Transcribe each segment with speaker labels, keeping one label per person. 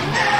Speaker 1: It's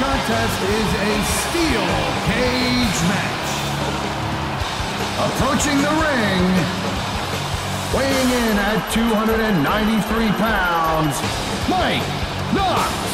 Speaker 1: contest is a steel cage match. Approaching the ring, weighing in at 293 pounds, Mike Knox.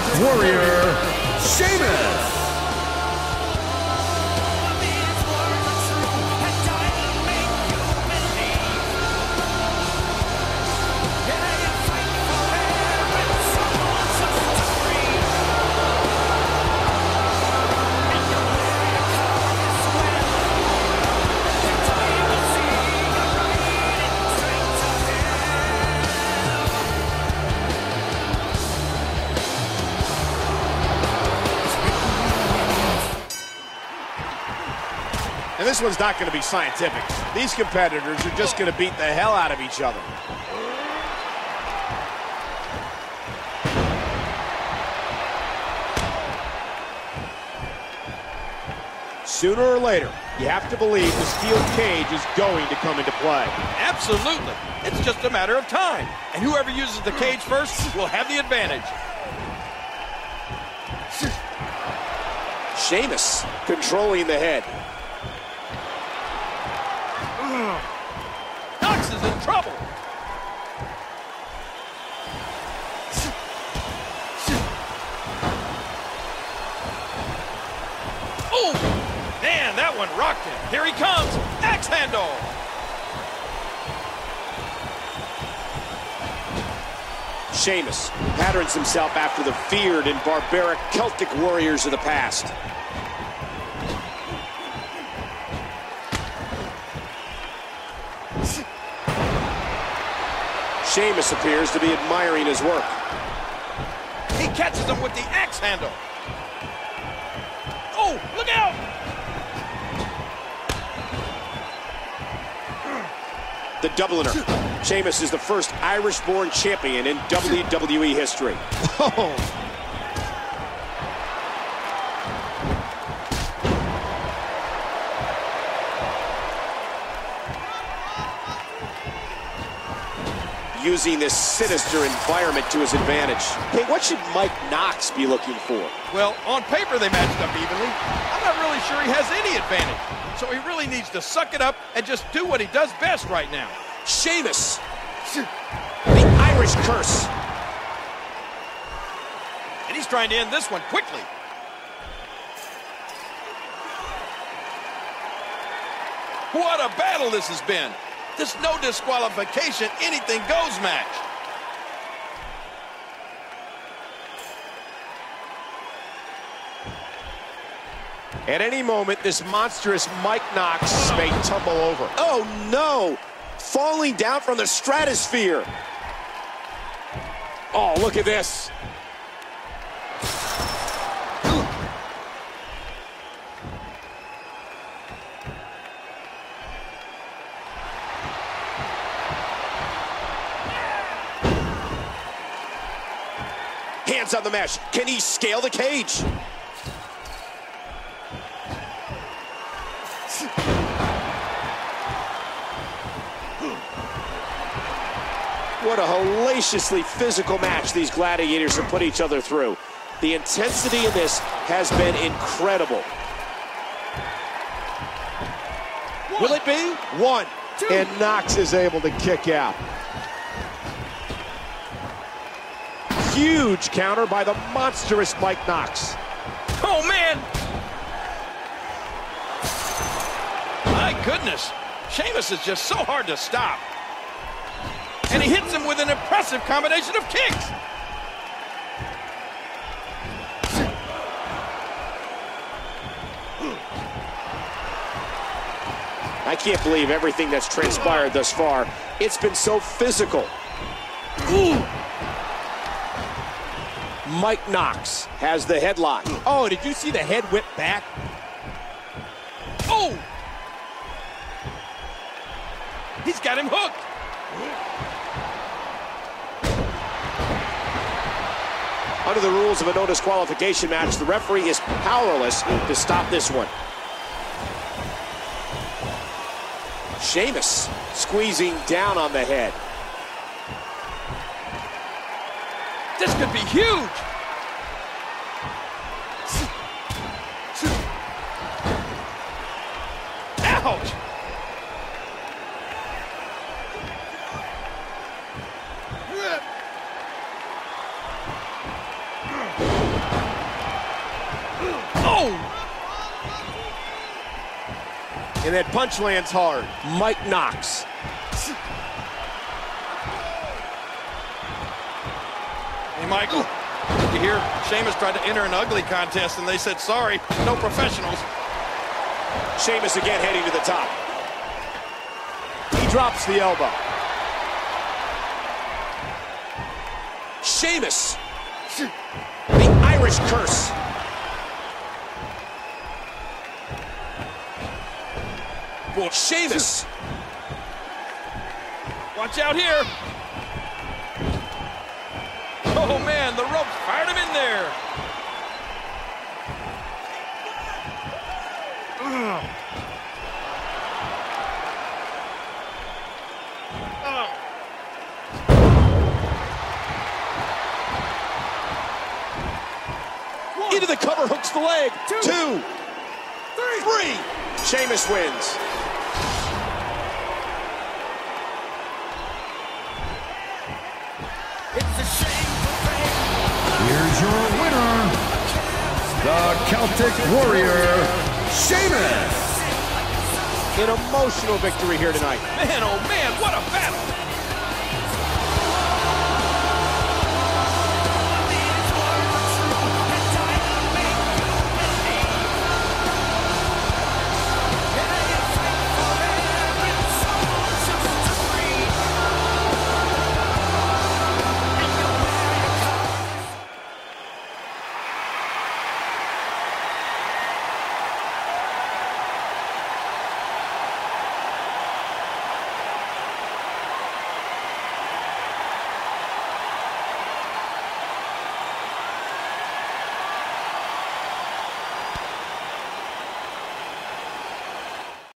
Speaker 1: Warrior, Sheamus.
Speaker 2: And this one's not going to be scientific. These competitors are just going to beat the hell out of each other. Sooner or later, you have to believe the steel cage is going to come into play.
Speaker 3: Absolutely. It's just a matter of time. And whoever uses the cage first will have the advantage.
Speaker 2: Sheamus controlling the head.
Speaker 3: Knox is in trouble. Oh, man, that one rocked him. Here he comes. Axe handle.
Speaker 2: Sheamus patterns himself after the feared and barbaric Celtic warriors of the past. Sheamus appears to be admiring his work.
Speaker 3: He catches him with the axe handle. Oh, look out!
Speaker 2: The Dubliner. Sheamus is the first Irish-born champion in WWE history.
Speaker 3: Oh,
Speaker 2: Using this sinister environment to his advantage. Hey, what should Mike Knox be looking for?
Speaker 3: well, on paper they matched up evenly. I'm not really sure he has any advantage. So he really needs to suck it up and just do what he does best right now.
Speaker 2: Sheamus. The Irish curse.
Speaker 3: And he's trying to end this one quickly. What a battle this has been. This no disqualification, anything goes match.
Speaker 2: At any moment, this monstrous Mike Knox may tumble over. Oh, no! Falling down from the stratosphere. Oh, look at this. On the mesh. Can he scale the cage? What a hellaciously physical match these gladiators have put each other through. The intensity in this has been incredible. Will it be? One. And Knox is able to kick out. Huge counter by the monstrous Mike Knox.
Speaker 3: Oh, man! My goodness. Sheamus is just so hard to stop. And he hits him with an impressive combination of kicks.
Speaker 2: I can't believe everything that's transpired thus far. It's been so physical. Ooh. Mike Knox has the headlock.
Speaker 4: Oh, did you see the head whip back?
Speaker 3: Oh! He's got him hooked.
Speaker 2: Under the rules of a no disqualification match, the referee is powerless to stop this one. Sheamus squeezing down on the head.
Speaker 3: This could be huge. Ouch! Oh!
Speaker 4: And that punch lands hard.
Speaker 2: Mike Knox.
Speaker 3: Hey, Michael, did you hear Sheamus tried to enter an ugly contest and they said, sorry, no professionals.
Speaker 2: Sheamus again heading to the top.
Speaker 4: He drops the elbow.
Speaker 2: Sheamus. The Irish curse. Boy, Sheamus.
Speaker 3: Watch out here. Oh, man, the ropes fired him in there.
Speaker 2: Into the cover, hooks the leg. Two. Two. Three. Three. Sheamus wins.
Speaker 1: Here's your winner, the Celtic Warrior, Sheamus.
Speaker 2: An emotional victory here tonight.
Speaker 3: Man, oh, man, what a battle.